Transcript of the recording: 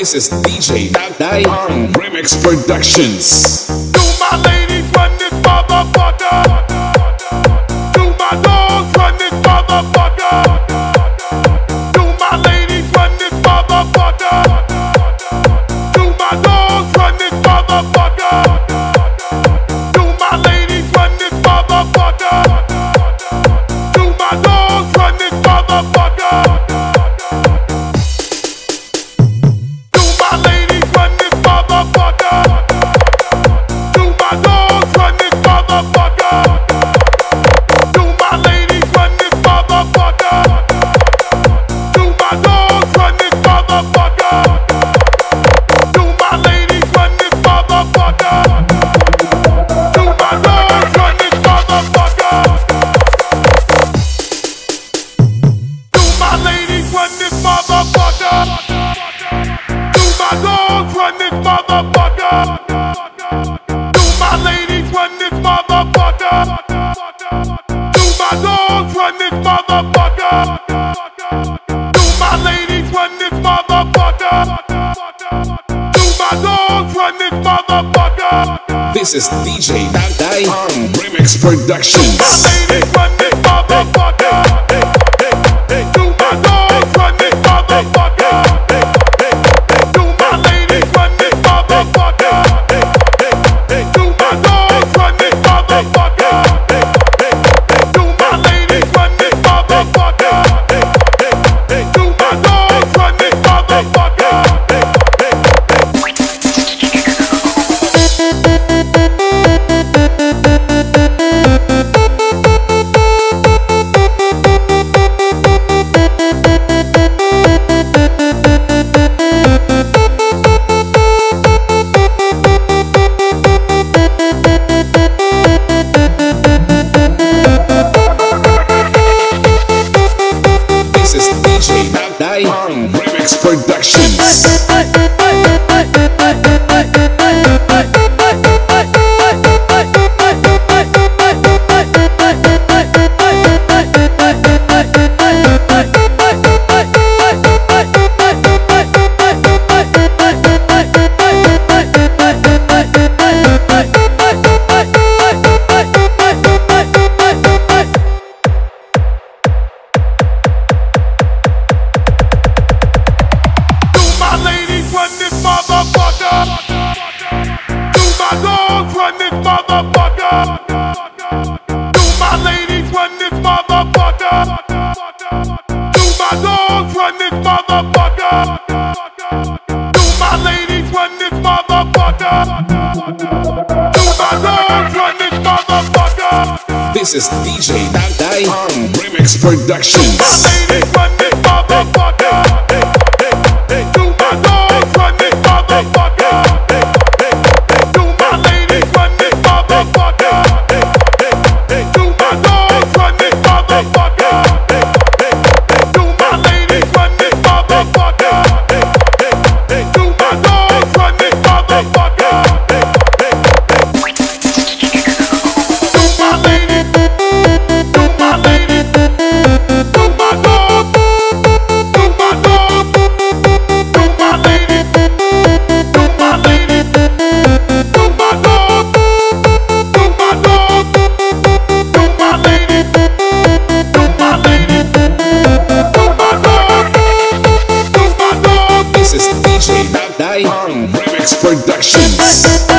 This is DJ Dadai on Remix Productions. This is DJ Dadai Arm Remix Productions. production This is DJ Dai Dai Remix Production. Productions.